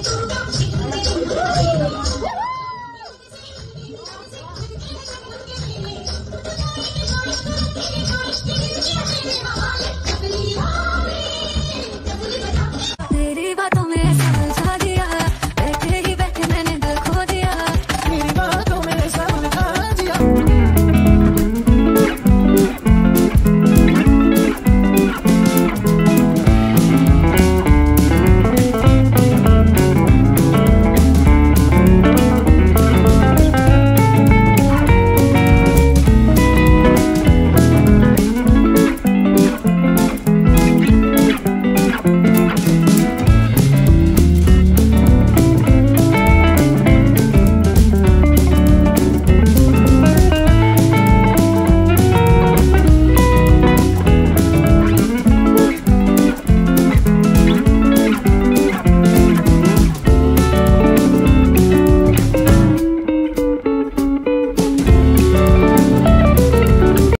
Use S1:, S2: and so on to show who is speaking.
S1: Oh,